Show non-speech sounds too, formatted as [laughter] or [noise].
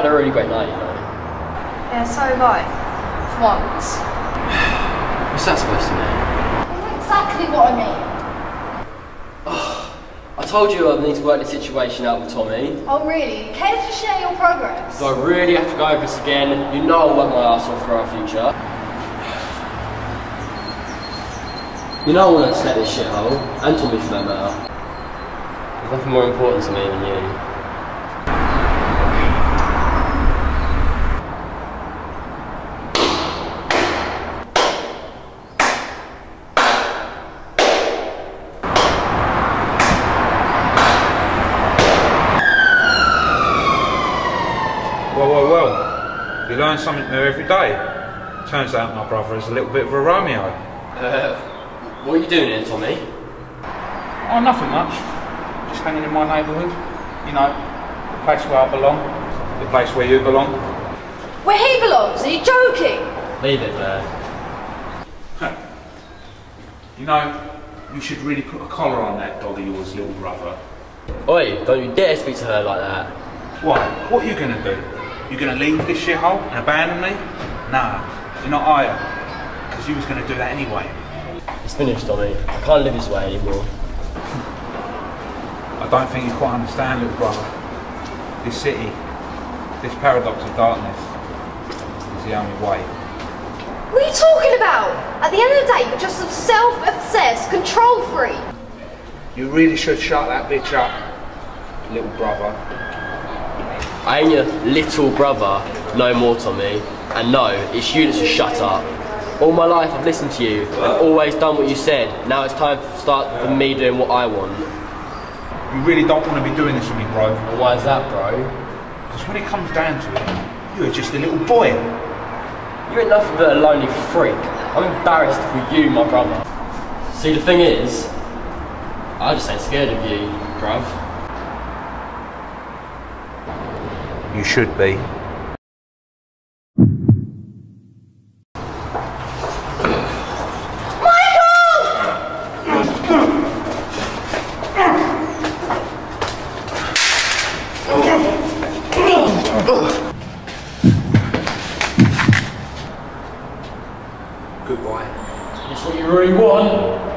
great night, you know. Yeah, so have I. For once. [sighs] What's that supposed to mean? Exactly what I mean. [sighs] I told you I need to work the situation out with Tommy. Oh, really? Care to share your progress? So I really have to go over this again. You know I'll work my ass off for our future. [sighs] You know I want to set this shithole, and Tommy for that matter. There's nothing more important to me than you. Well, well, well. You learn something new every day. Turns out my brother is a little bit of a Romeo. Uh, what are you doing here, Tommy? Oh, nothing much. Just hanging in my neighbourhood. You know, the place where I belong. The place where you belong. Where he belongs? Are you joking? Leave it there. You know, you should really put a collar on that dog of yours, little brother. Oi, don't you dare speak to her like that. Why? What are you going to do? You going to leave this shithole and abandon me? Nah, you're not are you? Because you was going to do that anyway. It's finished, Tommy. I can't live this way anymore. I don't think you quite understand, little brother. This city, this paradox of darkness, is the only way. What are you talking about? At the end of the day, you're just a self-obsessed control freak. You really should shut that bitch up, little brother. I ain't your little brother no more, Tommy. And no, it's you that should shut up. All my life I've listened to you and always done what you said. Now it's time to start for me doing what I want. You really don't want to be doing this with me, bro. And why is that, bro? Because when it comes down to it, you're just a little boy. You ain't nothing but a lonely freak. I'm embarrassed for you, my brother. See, the thing is, I just ain't scared of you, bruv. You should be. Goodbye. That's what you really want.